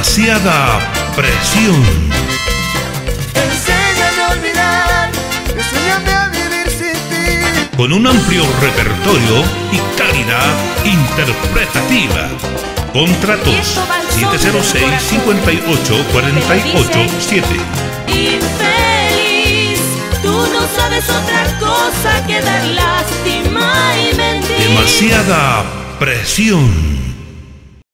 Demasiada presión. Enséñame a olvidar, enséñame a vivir sin ti. Con un amplio repertorio y calidad interpretativa. Contratos 706 58 48 7. Infeliz, tú no sabes otra cosa que dar lástima y mentir. Demasiada presión.